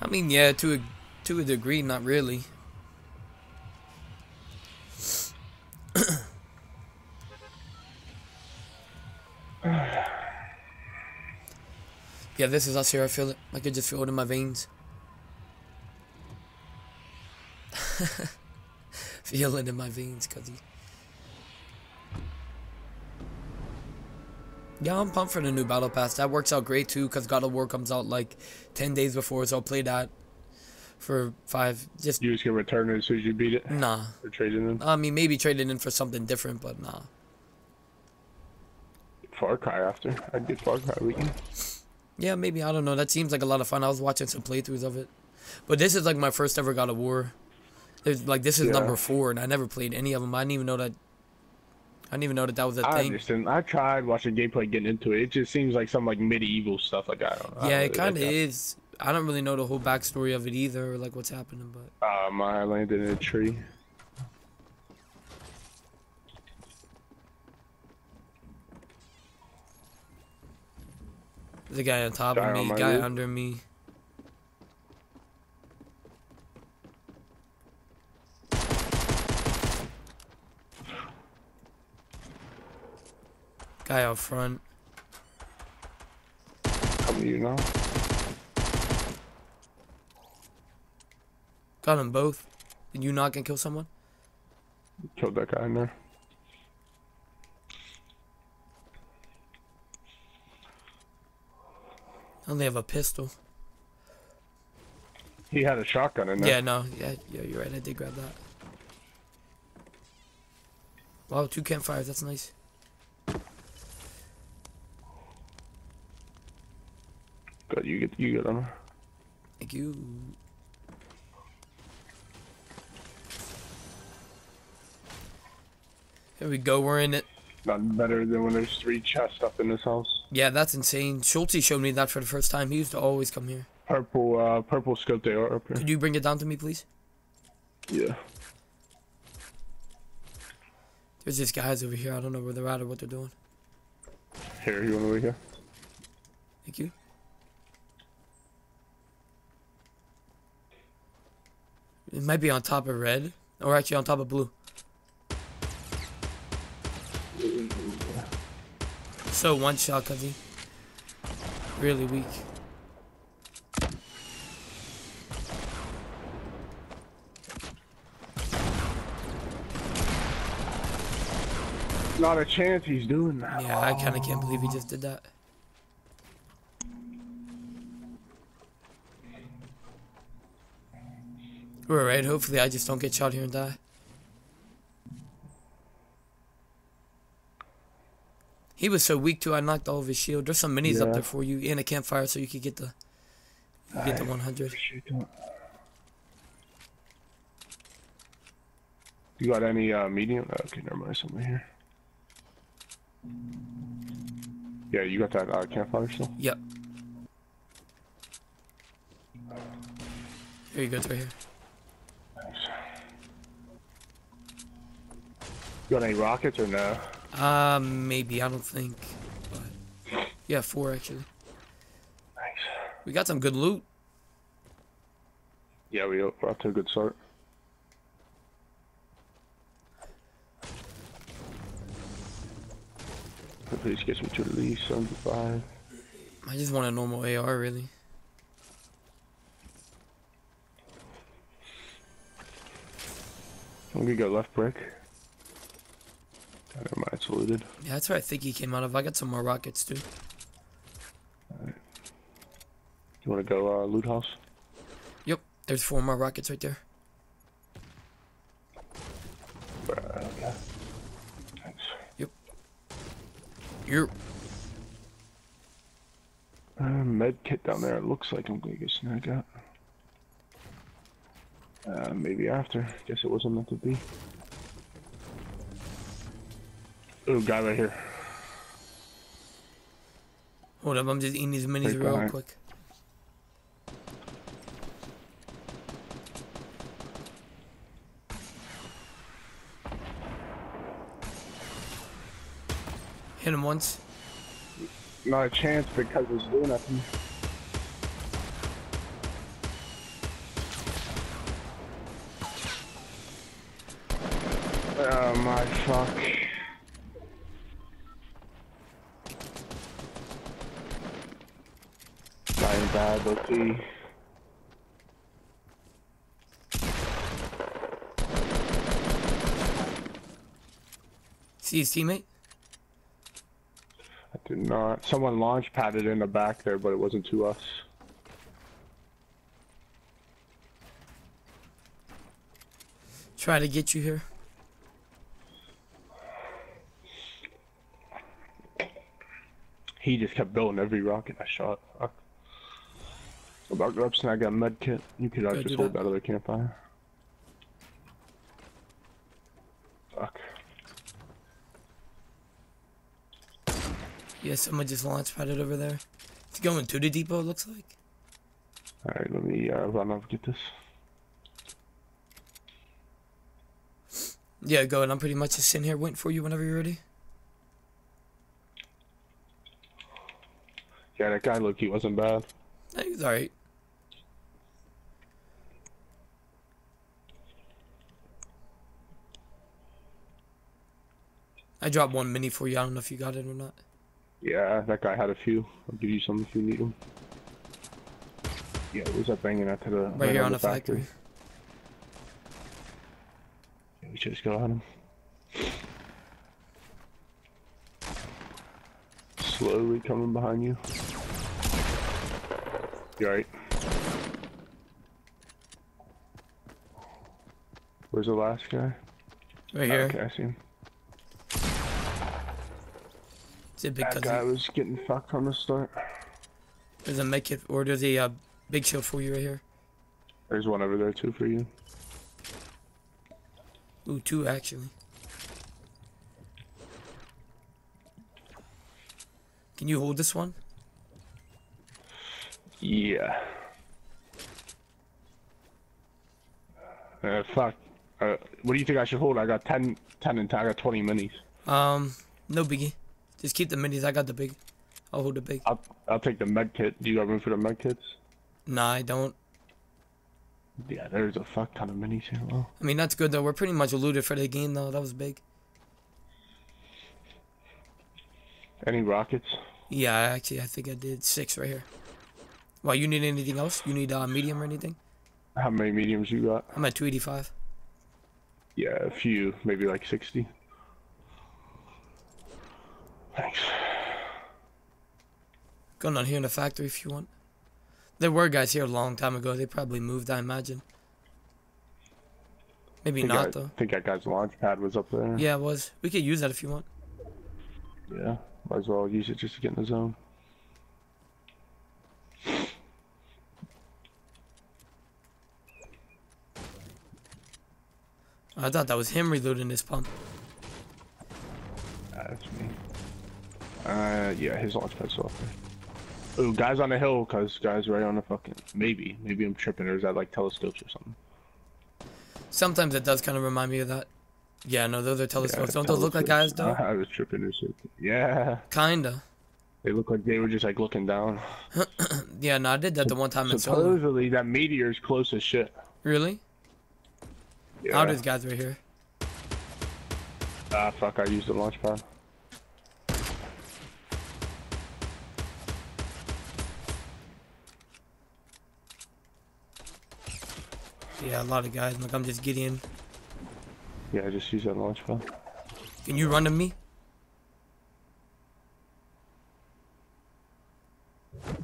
I mean, yeah, to a to a degree, not really. yeah, this is us here. I feel it. I could just feel it in my veins. feel it in my veins, cuzzy. Yeah, I'm pumped for the new Battle Pass. That works out great too, because God of War comes out like 10 days before, so I'll play that for five. Just You just get returned as soon as you beat it. nah. Or trade it in. I mean, maybe trade it in for something different, but nah. Far Cry after. I'd get Far Cry weekend. Yeah, maybe I don't know. That seems like a lot of fun. I was watching some playthroughs of it, but this is like my first ever God of War. There's, like this is Yeah. number four, and I never played any of them. I didn't even know that. I didn't even know that that was a I thing. understand. I tried watching gameplay, getting into it. It just seems like some like medieval stuff. Like I don't. I Yeah, it really kind of like is. I don't really know the whole backstory of it either, or like what's happening. But Um, I landed in a tree. the guy on top Guy of me, my guy roof. under me. Guy out front. Come to you now. Got them both. Did you knock and kill someone? Killed that guy in there. I only have a pistol. He had a shotgun in there. Yeah, no, yeah, yeah, you're right. I did grab that. Wow, two campfires. That's nice. Good, you get you get on her. Thank you. Here we go. We're in it. Nothing better than when there's three chests up in this house. Yeah, that's insane. Schulte showed me that for the first time. He used to always come here. Purple, uh, purple scope they are up here. Could you bring it down to me, please? Yeah. There's just guys over here. I don't know where they're at or what they're doing. Here, you want to wait here? Thank you. It might be on top of red, or actually on top of blue. So one shot, cuzzy. Really weak. Not a chance he's doing that. Yeah, I kind of can't believe he just did that. Alright. Hopefully, I just don't get shot here and die. He was so weak too. I knocked all of his shield. There's some minis up there for you in a campfire, so you could get the you get the 100. You got any uh, medium? Okay, never mind. Something here. Yeah, you got that uh, campfire still? Yep. Here you go, it's right here. Thanks. You got any rockets or no? Uh, maybe I don't think, but yeah, four actually. Nice. We got some good loot. Yeah, we we're off to a good start. Please gets me to at least 75. I just want a normal AR, really. I'm gonna go left brick. Never mind, it's looted. Yeah, that's where I think he came out of. I got some more rockets too. You wanna go uh, loot house? Yep, there's four more rockets right there. Uh, okay. Thanks. You're Uh, med kit down there. It looks like I'm gonna get snag out. Uh, maybe after. Guess it wasn't meant to be. Ooh, guy right here. Hold up, I'm just eating these minis real quick. Hit him once. Not a chance because he's doing nothing. Oh my fuck. Dying bad, let's see. See his teammate? I did not. Someone launch padded in the back there, but it wasn't to us. Try to get you here. He just kept building every rocket I shot. About to up snag that med kit. You could just hold that. that other campfire. Fuck. Yeah, someone just launch padded over there. It's going to the depot, it looks like. Alright, let me uh, run up get this. Yeah, go and I'm pretty much just sitting here waiting for you whenever you're ready. Yeah, that guy looked he wasn't bad. He's alright. I dropped one mini for you. I don't know if you got it or not. Yeah, that guy had a few. I'll give you some if you need them. Yeah, where's that banging out to the Right here on the factory. Yeah, we should just go at him. Slowly coming behind you. You alright? Where's the last guy? Right here. Okay, I see him. It's a big That guy cousin. was getting fucked from the start. There's a make it, or there's a uh, big shield for you right here. There's one over there too for you. Ooh, two actually. Can you hold this one? Yeah. Uh, fuck. Uh, what do you think I should hold? I got 10, 10 and I got 20 minis. Um, no biggie. Just keep the minis. I got the big. I'll hold the big. I'll, I'll take the med kit. Do you got room for the med kits? Nah, I don't. Yeah, there's a fuck ton of minis here. I mean, that's good though. We're pretty much looted for the game though. That was big. any rockets? Yeah, actually, I think I did six right here. Well, you need anything else? You need uh, medium or anything? How many mediums you got? I'm at 285. Yeah, a few. Maybe like 60. Thanks. Going on here in the factory if you want. There were guys here a long time ago. They probably moved, I imagine. Maybe not I, though. think that guy's launch pad was up there. Yeah, it was. We could use that if you want. Yeah. Might as well use it just to get in the zone. I thought that was him reloading this pump. That's me. Uh, yeah, his launch pad's there. Ooh, guys on the hill, cause guys right on the fucking. Maybe, maybe I'm tripping, or is that like telescopes or something? Sometimes it does kind of remind me of that. Yeah, no, those are telescopes. Yeah, Don't those look like guys though? I was tripping or shit. Yeah, Kinda. they look like they were just like looking down. Yeah, no, I did that the one time in. Supposedly that meteor's close as shit. Really? Yeah. How these guys right here? Ah, fuck! I used the launch pad. Yeah, a lot of guys. Look, I'm just Gideon. Yeah, I just use that launch pad. Can you run to me?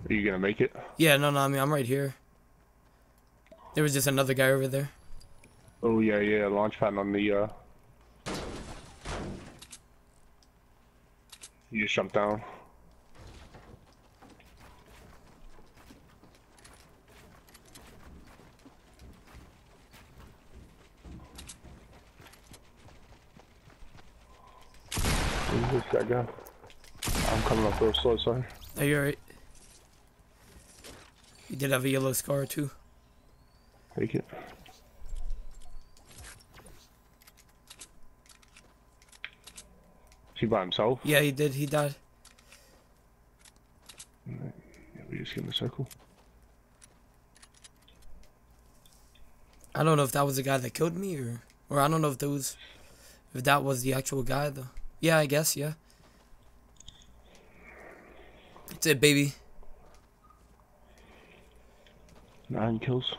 Are you gonna make it? Yeah, no, no, I mean, I'm right here. There was just another guy over there. Oh yeah, yeah, launch pad on the. uh... You just jumped down. Where's this guy? I'm coming up real slow, sorry. Are you alright? He did have a yellow scar too. Take it. Is he by himself? Yeah, he did. He died. Yeah, we just get in a circle. I don't know if that was the guy that killed me or, or I don't know if those, If that was the actual guy, though. Yeah, I guess, yeah. That's it, baby. Nine kills.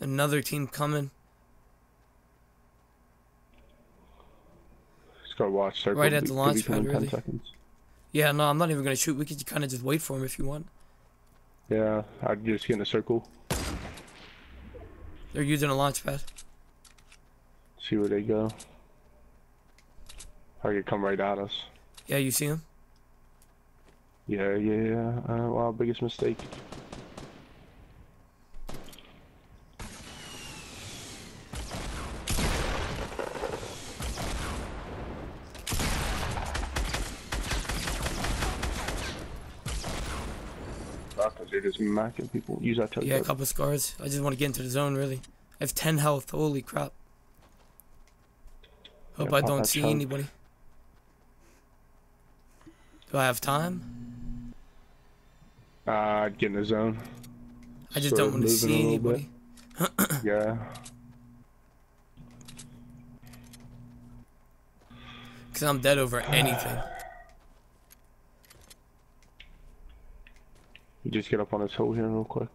Another team coming. Just gotta watch. Circle. Right at the launch pad, really. 10 seconds. Yeah, no, I'm not even gonna shoot. We could kind of just wait for him if you want. Yeah, I'd just get in a circle. They're using a launch pad. See where they go. Or they come right at us. Yeah, you see him? Yeah, yeah, yeah. Uh, wow, biggest mistake. Because they're just macking people. Use that to Yeah, a couple scars. I just want to get into the zone, really. I have 10 health. Holy crap. Hope Yeah, I don't see chunk. anybody. Do I have time? Uh, I'd get in the zone. I just Start don't want to see anybody. Yeah. Because I'm dead over anything. You just get up on this hill here real quick.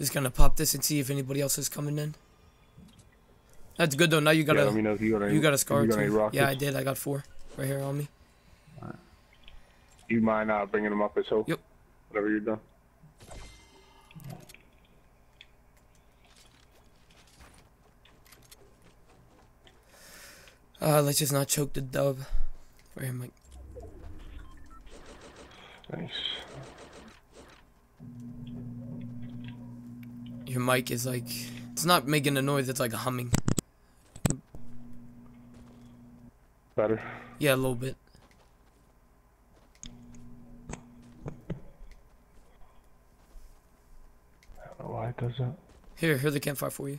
Just gonna pop this and see if anybody else is coming in. That's good though. Now you got yeah, a let me know if you got any. you got a scar got too. Yeah, I did. I got four right here on me. You mind uh, bringing them up this hill? Yep. Whenever you're done. Uh, let's just not choke the dub. Right here, Mike. Thanks. Your mic is like it's not making a noise. It's like humming. Better. Yeah, a little bit. I don't know why it does that. Here, here's the campfire for you.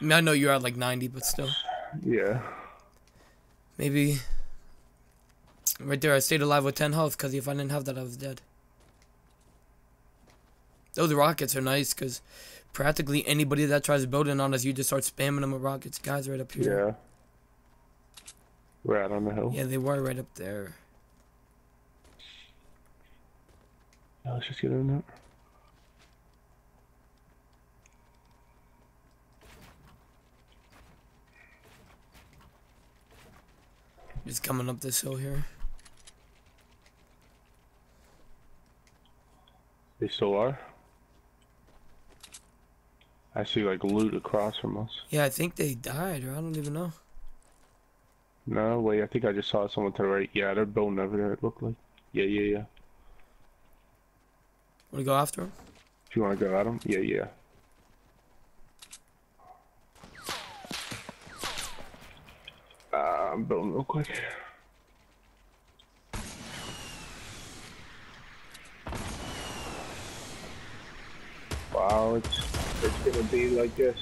I mean, I know you're at like 90, but still. Yeah. Maybe. Right there, I stayed alive with 10 health because if I didn't have that, I was dead. Those rockets are nice because practically anybody that tries building on us, you just start spamming them with rockets. Guys, right up here. Yeah. Out on the hill. Yeah, they were right up there. Yeah, let's just get in there. Just coming up this hill here. They still are. I see like loot across from us. Yeah, I think they died, or I don't even know. No, wait, I think I just saw someone to the right. Yeah, they're building over there, it looked like. Yeah, yeah, yeah. Want to go after him? If you want to go at them? Yeah, yeah. I'm building real quick. Wow, it's it's gonna be like this.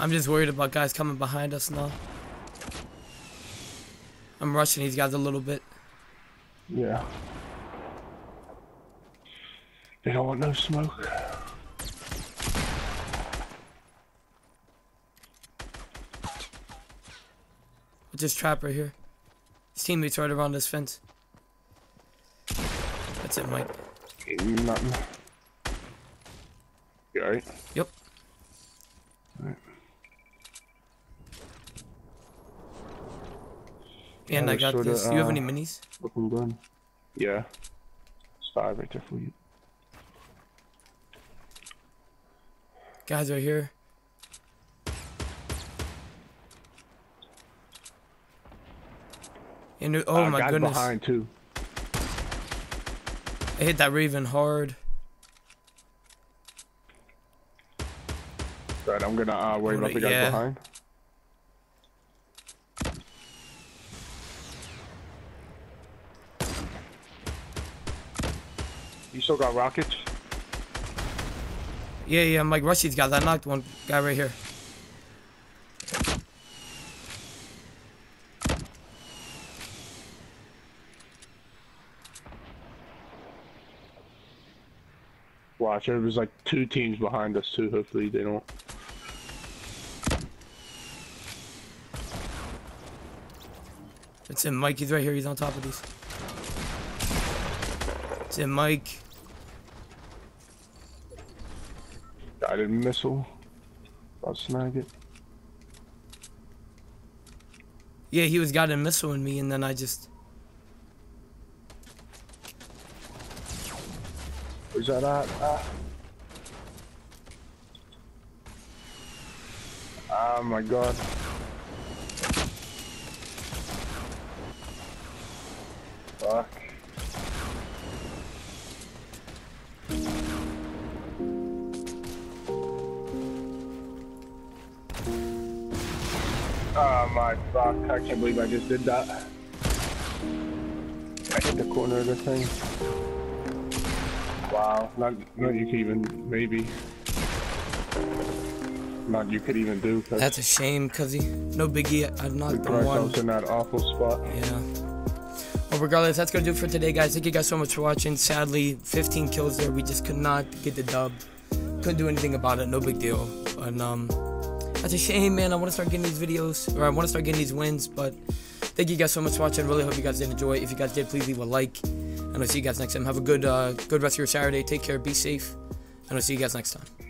I'm just worried about guys coming behind us now. I'm rushing these guys a little bit. Yeah. They don't want no smoke. With this trap right here. His teammates right around this fence. That's it, Mike. Ain't nothing. You alright? Yep. Alright. And Yeah, I got this. you have uh, any minis? Looking good. Yeah. It's five right there for you. Guys right here. And oh Uh, my goodness. behind too. I hit that Raven hard. Right, I'm gonna uh, worry about the guys Yeah. behind. You still got rockets? Yeah, yeah, Mike Rushie's got that knocked one guy right here. Watch, there was like two teams behind us too. Hopefully they don't. It's him, Mike. He's right here. He's on top of these. It's him, Mike. Guided missile. I'll snag it. Yeah, he was a missile in me, and then I just. Where's that at? Ah. Oh my god. Fuck. Oh my fuck, I can't believe I just did that. I hit the corner of the thing. Wow, not, not you could even, maybe. Not you could even do, cause That's a shame, cause he no biggie. I've knocked put him one. ourselves in that awful spot. Yeah. Well, regardless, that's gonna do it for today, guys. Thank you guys so much for watching. Sadly, 15 kills there. We just could not get the dub. Couldn't do anything about it. No big deal. But um, that's a shame, man. I want to start getting these videos, or I want to start getting these wins. But thank you guys so much for watching. Really hope you guys did enjoy. If you guys did, please leave a like. And I'll see you guys next time. Have a good, uh, good rest of your Saturday. Take care. Be safe. And I'll see you guys next time.